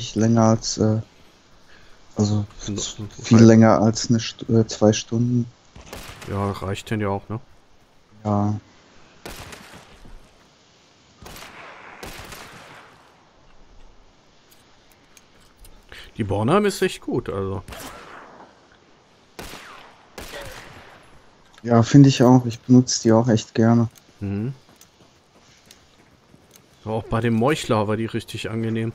nicht länger als, äh, also viel länger als eine St äh, zwei Stunden. Ja, reicht denn ja auch, ne? Ja, Die Bornheim ist echt gut, also. ja, finde ich auch. Ich benutze die auch echt gerne. Mhm. Auch bei dem Meuchler war die richtig angenehm.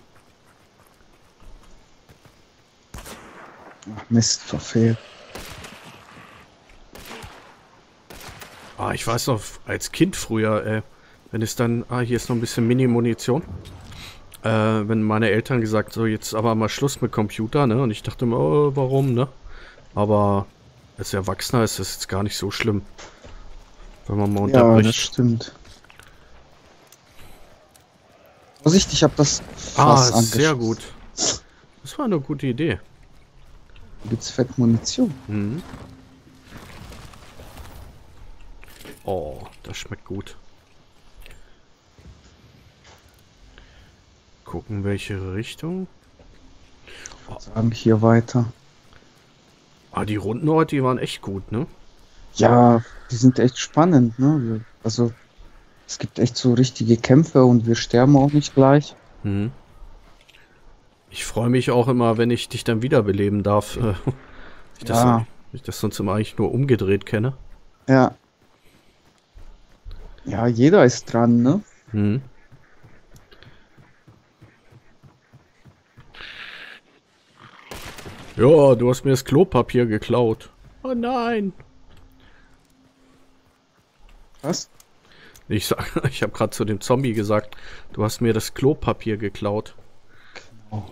Ach, Mist, verfehlt. Ah, ich weiß noch, als Kind früher, äh, wenn es dann, ah, hier ist noch ein bisschen Mini-Munition. Äh, wenn meine Eltern gesagt, so jetzt aber mal Schluss mit Computer, ne? Und ich dachte immer, oh, warum, ne? Aber als Erwachsener ist das jetzt gar nicht so schlimm. Wenn man mal Ja, das unterbricht. stimmt. Vorsicht, ich habe das ah, sehr gut. Das war eine gute Idee. Gibt's fett Munition. Mhm. Oh, das schmeckt gut. Gucken, welche Richtung. Sagen hier weiter. Ah, die Runden heute, die waren echt gut, ne? Ja, die sind echt spannend, ne? Also, es gibt echt so richtige Kämpfe und wir sterben auch nicht gleich. Mhm. Ich freue mich auch immer, wenn ich dich dann wiederbeleben darf. äh, Ich das, Ja. ich das sonst immer eigentlich nur umgedreht kenne. Ja. Ja, jeder ist dran, ne? Mhm. Ja, du hast mir das Klopapier geklaut. Oh nein. Was? Ich sag, ich habe gerade zu dem Zombie gesagt, du hast mir das Klopapier geklaut. Genau.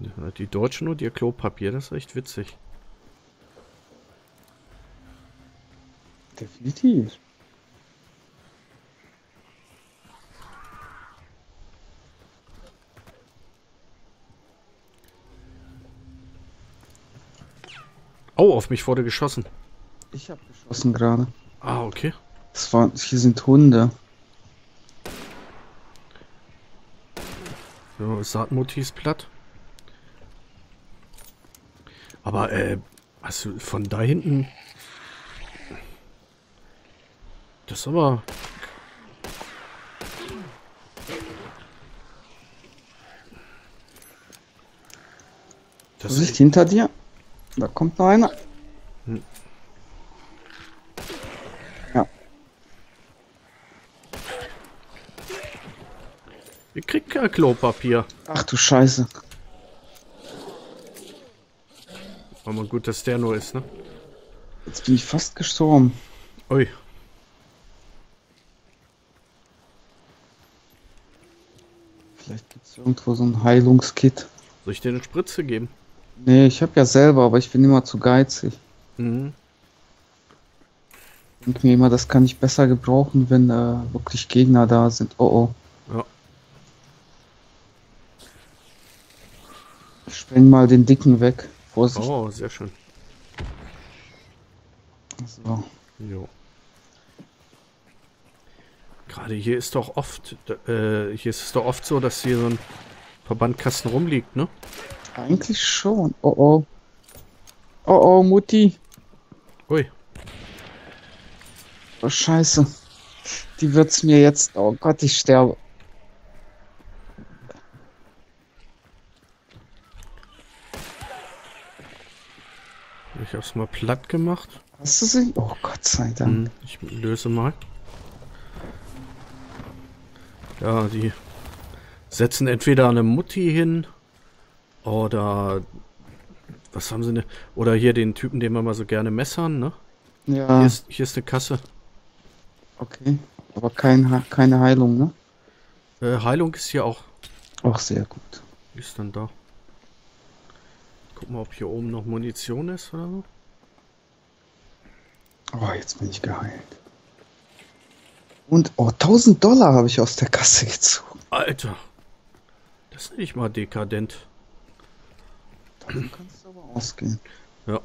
Ja, Die Deutschen und ihr Klopapier, das ist echt witzig. Definitiv. Oh, auf mich wurde geschossen. Ich habe geschossen gerade. Ah, okay. Das war, hier sind Hunde. So, Saatmutti ist platt. Aber, äh, du von da hinten... Das ist aber... Das Vorsicht, ist, hinter dir. Da kommt noch einer. Hm. Ja, ihr kriegt kein Klopapier. ach du Scheiße. Aber gut, dass der nur ist, ne? Jetzt bin ich fast gestorben. Ui. Vielleicht gibt es irgendwo so ein Heilungskit. Soll ich dir eine Spritze geben? Nee, ich habe ja selber, aber ich bin immer zu geizig. Mhm. Ich denke mir immer, das kann ich besser gebrauchen, wenn äh, wirklich Gegner da sind. Oh oh. Ja. Ich spreng mal den Dicken weg. Vorsicht. Oh, sehr schön. So. Jo. Gerade hier ist doch oft, äh, hier ist es doch oft so, dass hier so ein Verbandkasten rumliegt, ne? Eigentlich schon. Oh oh. Oh oh, Mutti. Ui. Oh Scheiße. Die wird's mir jetzt. Oh Gott, ich sterbe. Mal platt gemacht. Hast du sie? Oh Gott sei Dank. Hm, ich löse mal. Ja, die setzen entweder eine Mutti hin oder was haben sie ne? Oder hier den Typen, den wir mal so gerne messern, ne? Ja, Hier ist, hier ist eine Kasse. okay. Aber kein, keine Heilung, ne? Äh, Heilung ist hier auch. Auch sehr gut. Ist dann da. Guck mal, ob hier oben noch Munition ist oder so. Oh, jetzt bin ich geheilt. Und, oh, 1000 Dollar habe ich aus der Kasse gezogen. Alter. Das ist nicht mal dekadent. Davon kannst du aber ausgehen. Ja.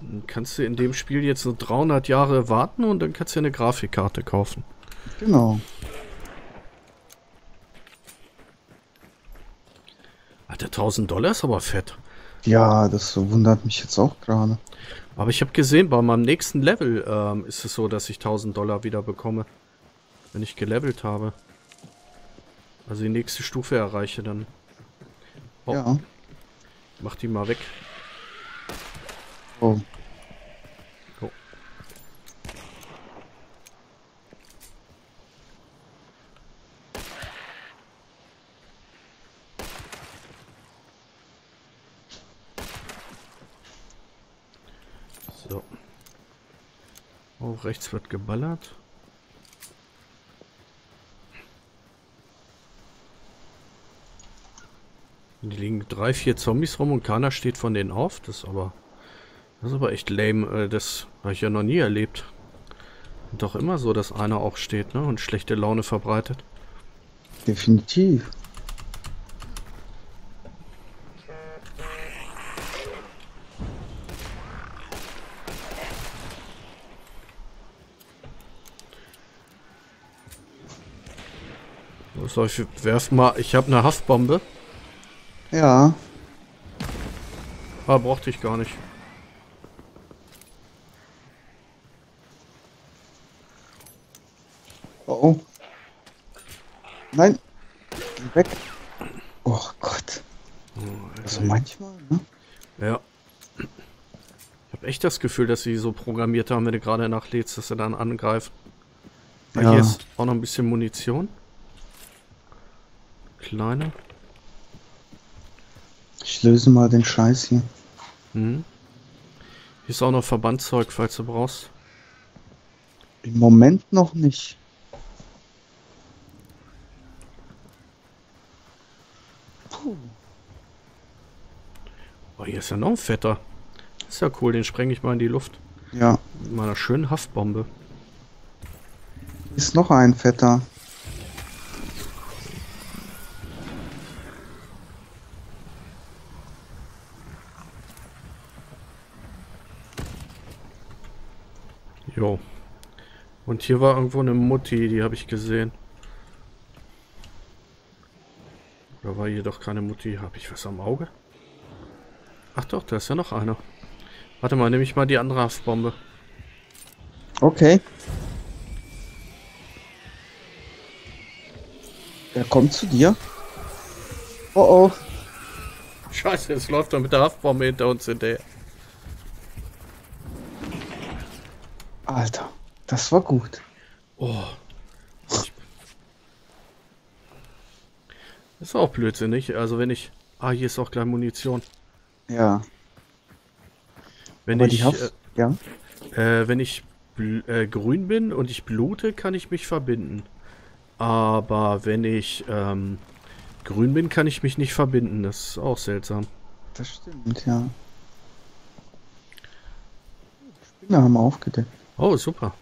Dann kannst du in dem Spiel jetzt so 300 Jahre warten und dann kannst du eine Grafikkarte kaufen. Genau. Alter, 1000 Dollar ist aber fett. Ja, das wundert mich jetzt auch gerade. Aber ich habe gesehen, bei meinem nächsten Level ähm, ist es so, dass ich 1000 Dollar wieder bekomme. Wenn ich gelevelt habe. Also die nächste Stufe erreiche dann. Oh. Ja. Mach die mal weg. Oh. So. Oh, rechts wird geballert. Die liegen drei, vier Zombies rum und keiner steht von denen auf. Das ist aber, das ist aber echt lame. Äh, Das habe ich ja noch nie erlebt. Doch immer so, dass einer auch steht, ne? Und schlechte Laune verbreitet. Definitiv. So, ich werf mal. Ich habe eine Haftbombe. Ja. Aber brauchte ich gar nicht. Oh, oh. Nein. Geh weg. Oh Gott. Also manchmal, ne? Ja. Ich habe echt das Gefühl, dass sie so programmiert haben, wenn du gerade nachlädst, dass sie dann angreifen. Ah, Ja. Hier ist auch noch ein bisschen Munition. Kleine. Ich löse mal den Scheiß hier. Hm. Hier ist auch noch Verbandzeug, falls du brauchst. Im Moment noch nicht. Puh. Oh, hier ist ja noch ein fetter. Ist ja cool, den spreng ich mal in die Luft. Ja, Mit meiner schönen Haftbombe. ist noch ein fetter. Jo. Und hier war irgendwo eine Mutti, die habe ich gesehen. Oder war hier doch keine Mutti? Habe ich was am Auge? Ach doch, da ist ja noch einer. Warte mal, nehme ich mal die andere Haftbombe. Okay. Er kommt zu dir. Oh oh. Scheiße, es läuft doch mit der Haftbombe hinter uns hinterher. Alter, das war gut. Oh. Das ist auch blödsinnig. Also wenn ich... Ah, hier ist auch gleich Munition. Ja. Wenn Aber ich... Haft, ja. Äh, wenn ich äh, grün bin und ich blute, kann ich mich verbinden. Aber wenn ich ähm, grün bin, kann ich mich nicht verbinden. Das ist auch seltsam. Das stimmt, ja. Die Spinne haben wir aufgedeckt. Oh, super.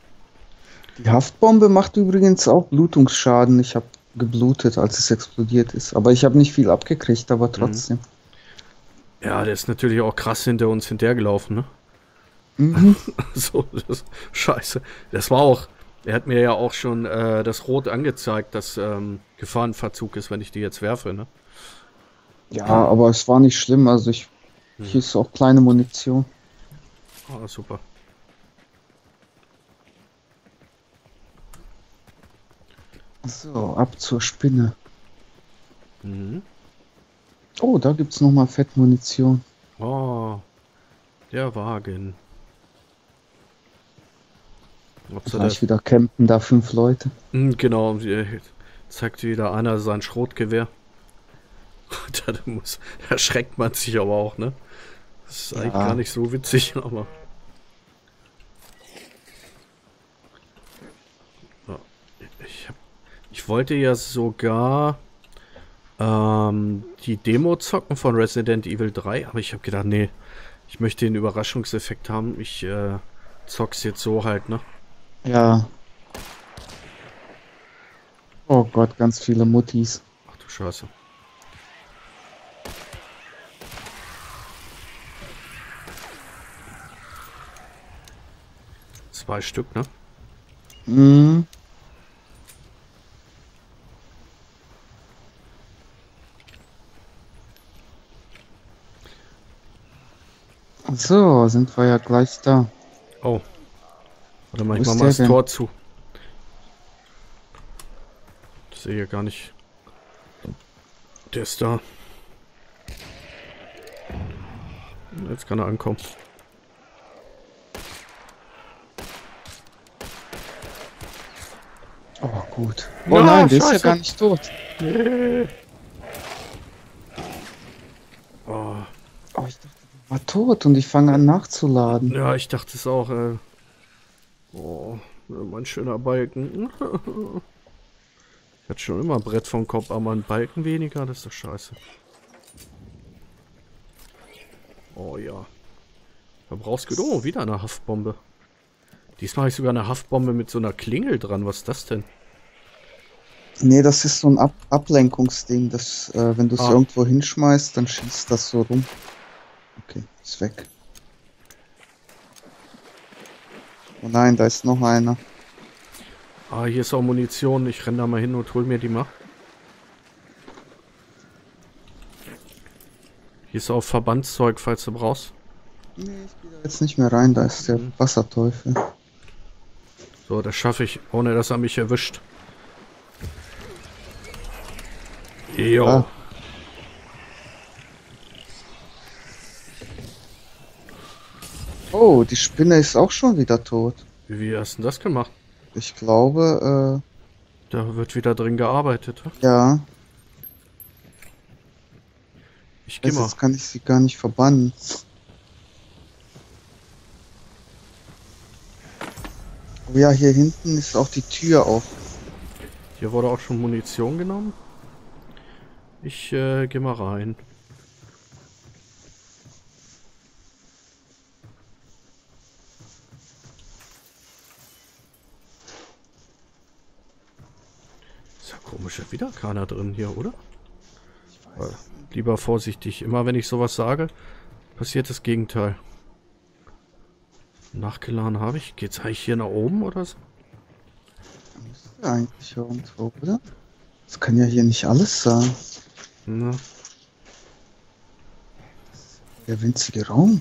Die Haftbombe macht übrigens auch Blutungsschaden. Ich habe geblutet, als es explodiert ist. Aber ich habe nicht viel abgekriegt, aber trotzdem. Ja, der ist natürlich auch krass hinter uns hinterhergelaufen, ne? Mhm. so, das, scheiße. Das war auch... Er hat mir ja auch schon äh, das Rot angezeigt, dass ähm, Gefahrenverzug ist, wenn ich die jetzt werfe, ne? Ja, aber es war nicht schlimm. Also ich. Hier ist auch kleine Munition. Oh, super. So, ab zur Spinne. Mhm. Oh, da gibt's noch mal Fettmunition. Oh, der Wagen. Ob das, wieder campen da fünf Leute. Hm, genau, zeigt wieder einer sein Schrotgewehr. da, muss, da erschreckt man sich aber auch, ne? Das ist eigentlich Ja. gar nicht so witzig, aber. Ja, Ich, hab, ich wollte ja sogar ähm, die Demo zocken von Resident Evil 3, aber ich habe gedacht, nee, ich möchte den Überraschungseffekt haben. Ich äh, zock's jetzt so halt, ne? Ja. Oh Gott, ganz viele Muttis. Ach du Scheiße. zwei Stück, ne? Mhm. So, sind wir ja gleich da. Oh. Warte mal, ich mach mal das denn? Tor zu. Ich sehe hier gar nicht. Der ist da. Jetzt kann er ankommen. Oh, gut. Oh Ja, nein, der ist ja scheiße. gar nicht tot. Oh. Oh, ich dachte, der war tot und ich fange an nachzuladen. Ja, ich dachte es auch, äh. Oh, mein schöner Balken. Ich hatte schon immer ein Brett vom Kopf, aber ein Balken weniger, das ist doch scheiße. Oh ja. Verbrauchsgut. Oh, wieder eine Haftbombe. Diesmal habe ich sogar eine Haftbombe mit so einer Klingel dran. Was ist das denn? Nee, das ist so ein Ab Ablenkungsding, das, äh, wenn du es Ah. irgendwo hinschmeißt, dann schießt das so rum. Okay, ist weg. Oh nein, da ist noch einer. Ah, hier ist auch Munition. Ich renne da mal hin und hol mir die mal. Hier ist auch Verbandszeug, falls du brauchst. Nee, ich gehe da jetzt nicht mehr rein, da ist der Mhm. Wasserteufel. So, das schaffe ich, ohne dass er mich erwischt. Jo. Ah. Oh, die Spinne ist auch schon wieder tot. Wie hast du denn das gemacht? Ich glaube, Da wird wieder drin gearbeitet. äh, ja, Ich geh also mal. jetzt kann ich sie gar nicht verbannen. Oh ja, hier hinten ist auch die Tür auf. Hier wurde auch schon Munition genommen. Ich äh, geh mal rein. Komisch, ja wieder keiner drin hier, oder? Äh, lieber vorsichtig. Immer wenn ich sowas sage, passiert das Gegenteil. Nachgeladen habe ich. Geht's eigentlich hier nach oben oder so? Eigentlich irgendwo, oder? Das kann ja hier nicht alles sein. Na, Der winzige Raum.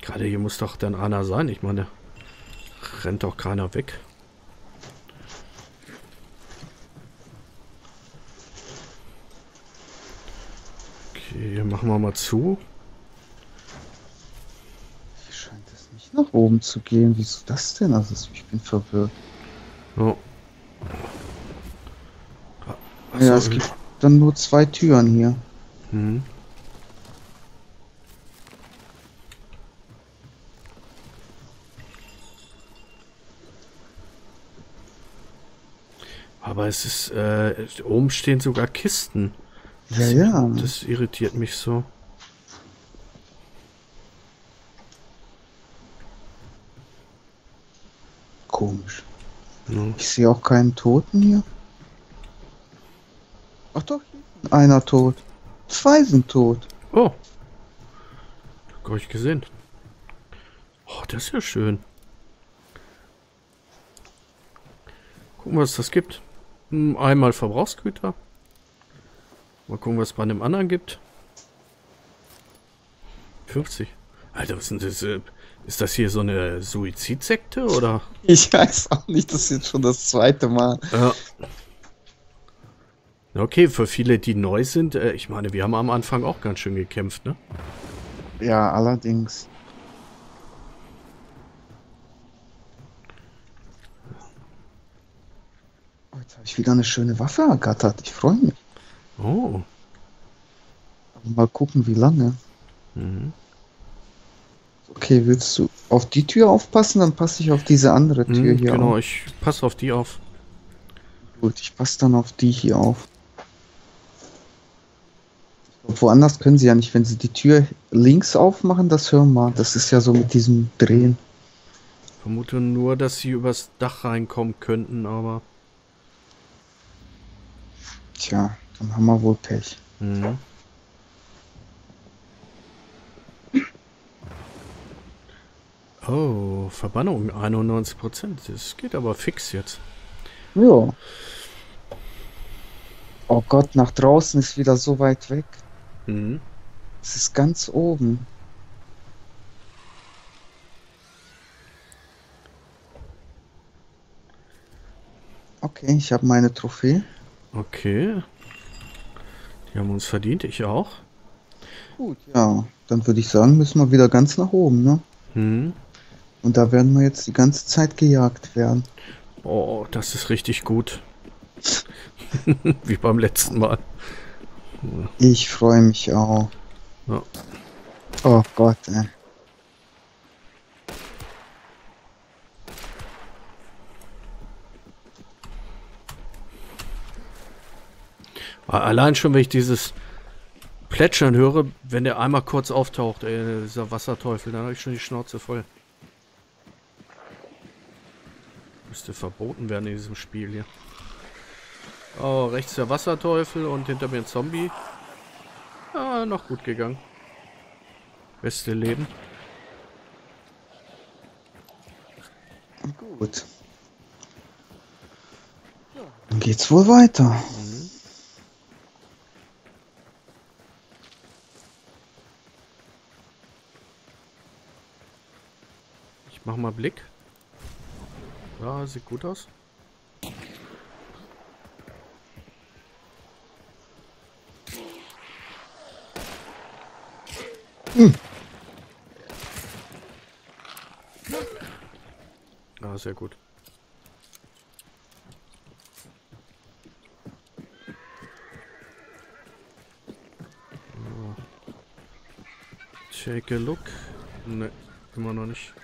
Gerade hier muss doch dann einer sein. Ich meine, rennt doch keiner weg. Okay, hier machen wir mal zu. Hier scheint es nicht nach oben zu gehen. Wieso das denn? Also ich bin verwirrt. Oh. Ach ja, es gibt dann nur zwei Türen hier. hm. Aber es ist, äh, oben stehen sogar Kisten. Ja, ja. Das irritiert mich so. Komisch. Ja. Ich sehe auch keinen Toten hier. Ach doch, hier. einer tot. Zwei sind tot. Oh. Gar ich gesehen. Oh, das ist ja schön. Gucken, was das gibt. Hm, Einmal Verbrauchsgüter. Mal gucken, was es bei einem anderen gibt. 50. Alter, was ist denn das? äh, Ist das hier so eine Suizidsekte oder? Ich weiß auch nicht, das ist jetzt schon das zweite Mal. Ja. Okay, für viele, die neu sind, äh, ich meine, wir haben am Anfang auch ganz schön gekämpft, ne? Ja, allerdings. Oh, jetzt habe ich wieder eine schöne Waffe ergattert. Ich freue mich. Oh. Mal gucken, wie lange. Mhm. Okay, willst du auf die Tür aufpassen? Dann passe ich auf diese andere Tür Mhm, hier genau, auf. ich passe auf die auf. Gut, ich passe dann auf die hier auf. Ich glaub, Woanders können sie ja nicht, wenn sie die Tür links aufmachen, das hören wir. Das ist ja so mit diesem Drehen. Vermute nur, dass sie übers Dach reinkommen könnten, aber. Tja, dann haben wir wohl Pech. Mhm. Oh, Verbannung 91%. Das geht aber fix jetzt. Ja. Oh Gott, nach draußen ist wieder so weit weg. Mhm. Es ist ganz oben. Okay, ich habe meine Trophäe. Okay. Die haben uns verdient, ich auch. Gut, ja. Dann würde ich sagen, müssen wir wieder ganz nach oben, ne? Mhm. Und da werden wir jetzt die ganze Zeit gejagt werden. Oh, das ist richtig gut. Wie beim letzten Mal. Ich freue mich auch. Ja. Oh Gott, ey. Allein schon, wenn ich dieses Plätschern höre, wenn der einmal kurz auftaucht, ey, dieser Wasserteufel, dann habe ich schon die Schnauze voll. Müsste verboten werden in diesem Spiel hier. Oh, rechts der Wasserteufel und hinter mir ein Zombie. Ah, noch gut gegangen. Beste Leben. Gut. Dann geht's wohl weiter. Mhm. Ich mach mal Blick. Ja, sieht gut aus. Ah, sehr gut. Take a look. Ne, immer noch nicht.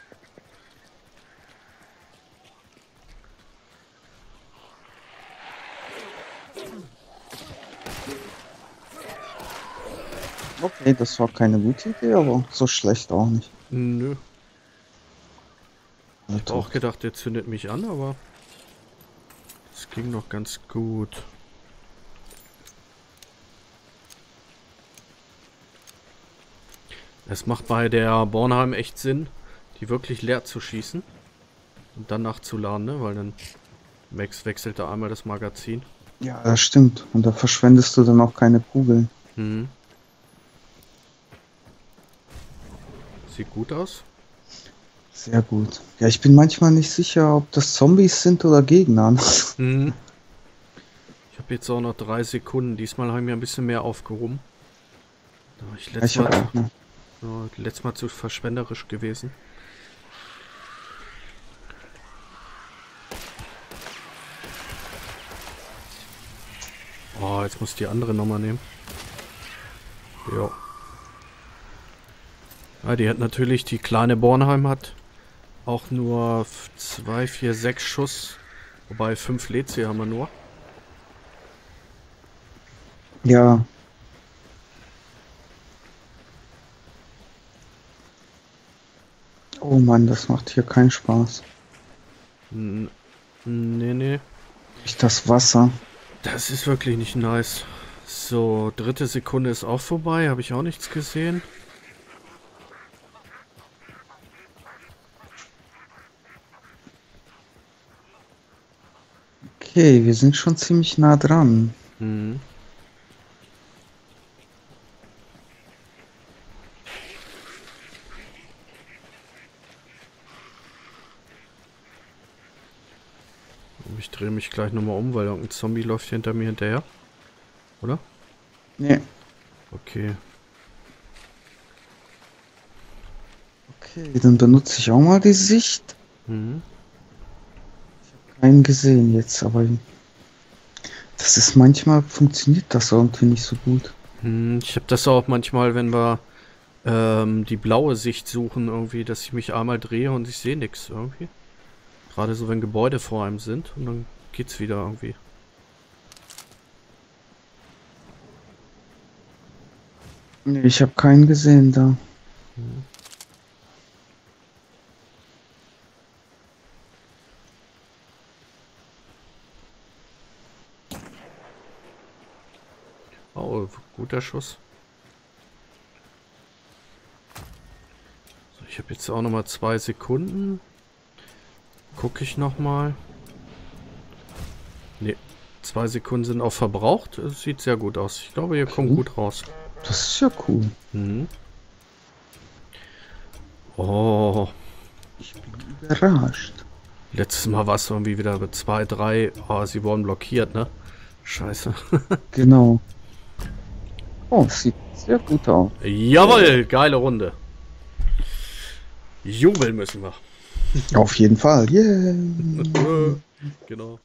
Okay, das war keine gute Idee, aber so schlecht auch nicht. Nö. Ich hab Alter. auch gedacht, der zündet mich an, aber es ging noch ganz gut. Es macht bei der Bornheim echt Sinn, die wirklich leer zu schießen und dann nachzuladen, ne? Weil dann Max wechselt da einmal das Magazin. Ja, das stimmt. Und da verschwendest du dann auch keine Kugeln. Mhm. Sieht gut aus. Sehr gut. Ja, ich bin manchmal nicht sicher, ob das Zombies sind oder Gegner. Mhm. Ich habe jetzt auch noch drei Sekunden. Diesmal habe ich mir ein bisschen mehr aufgehoben. Da war ich Ja, letztes ich Mal, noch. ja, letztes Mal zu verschwenderisch gewesen. Oh, jetzt muss ich die andere Nummer nehmen. Ja. Ja, die hat natürlich, die kleine Bornheim hat auch nur 2, 4, 6 Schuss. Wobei 5 lädt sie haben wir nur. Ja. Oh Mann, das macht hier keinen Spaß. N nee, nee. Ich das Wasser. Das ist wirklich nicht nice. So, dritte Sekunde ist auch vorbei. Habe ich auch nichts gesehen. Okay, wir sind schon ziemlich nah dran. Mhm. Ich drehe mich gleich nochmal um, weil irgendein Zombie läuft hinter mir hinterher. Oder? Nee. Okay. Okay, dann benutze ich auch mal die Sicht. Mhm. Keinen gesehen jetzt, aber das ist manchmal funktioniert das irgendwie nicht so gut. Hm, Ich habe das auch manchmal, wenn wir ähm, die blaue Sicht suchen, irgendwie, dass ich mich einmal drehe und ich sehe nichts irgendwie. Gerade so, wenn Gebäude vor einem sind und dann geht's wieder irgendwie. Nee, ich habe keinen gesehen da. Oh, guter Schuss. So, Ich habe jetzt auch noch mal zwei Sekunden. Gucke ich noch mal. Ne, zwei Sekunden sind auch verbraucht. Es sieht sehr gut aus. Ich glaube, ihr kommt gut raus. Das ist ja cool. Mhm. Oh, Ich bin überrascht. letztes Mal war es irgendwie wieder mit zwei, drei. Oh, sie wurden blockiert, ne? Scheiße. Genau. Oh, sieht sehr gut aus. Jawohl, geile Runde. Jubeln müssen wir. Auf jeden Fall. Yeah. genau.